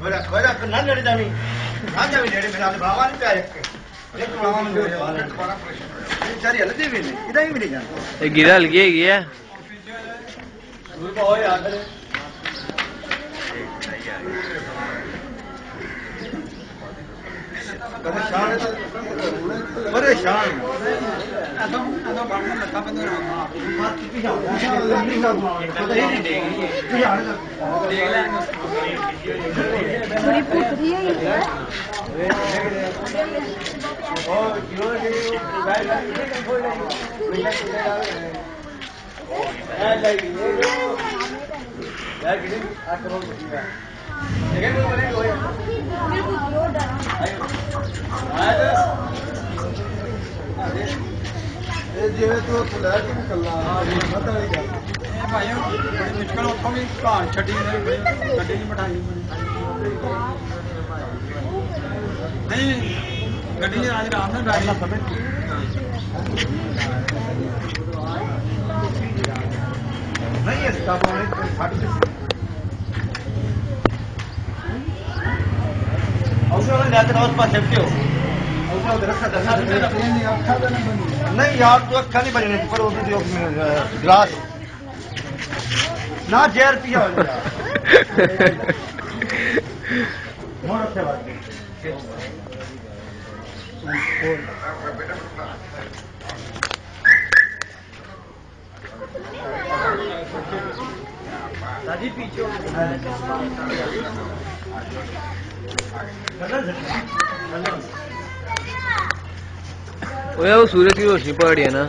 نہ لڑ جاوی نہ جاوی لڑے میرا بھاوا نہیں پیا 我在想，那等那等关，他们能让他他不想过去，不想过去，他在这等，对那个，对了，不离不离的。哦，就是，来来，自己准备的，回家自己拿的。来这边，来这边，拿东西的，这边不不离的，这边不离的，来，来这。ਜਿਵੇਂ ਤੂੰ ਲੈ ਕੇ ਨਿਕਲਣਾ ਪਤਾ ਨਹੀਂ ਗੱਲ ਭਾਈ ਬੜੀ ਮੁਸ਼ਕਲ ਉੱਥੋਂ ਵੀ ਘਾਣ ਛੱਡੀ ਨੇ ਛੱਡੀ ਨਹੀਂ ਬਿਠਾਈ ਨਹੀਂ ਗੱਡੀ ਅੱਜ ਰਾਮ ਨਾਲ ਗਾੜੀ ਨਹੀਂ ਇਸ ਕੰਮ ਨੂੰ ਕੋਈ ਫੜ ਨਹੀਂ اوسے والے جاتے اس پاس سیفٹی ہو نہیں یار، تو اکھا نہیں بجنے، پر وہ بھی گلاس۔ نہ جیر پیا اچھا ہو مور رکھے بات پیچھے وہ سورج کی روشنی پڑ رہی ہے نا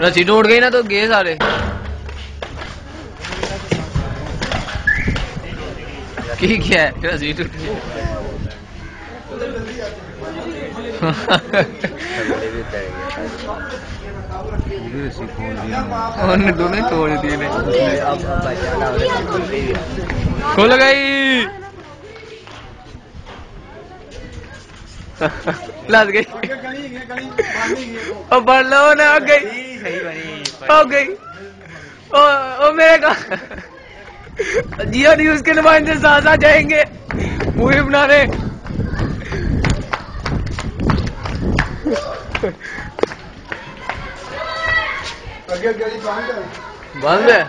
رسی ٹوٹ گئی نا تو گئے سارے کی کیا ہے رسی ٹوٹ گئی دونوں توڑ دیے کھل گئی۔ لد گئی او بڑھ لو نا ہو گئی ہو گئی او میرے کا جیو نیوز کے نمائندے ساتھ ساتھ جائیں گے مووی بنانے اگے بند ہے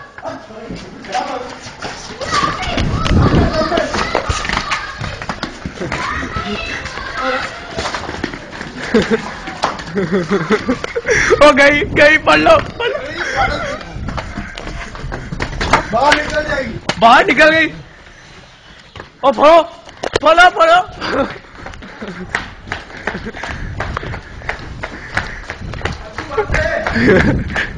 او گئی گئی پڑھ لو۔ باہر نکل جائے گی باہر نکل گئی او پھڑو پھڑو پھڑو Okay.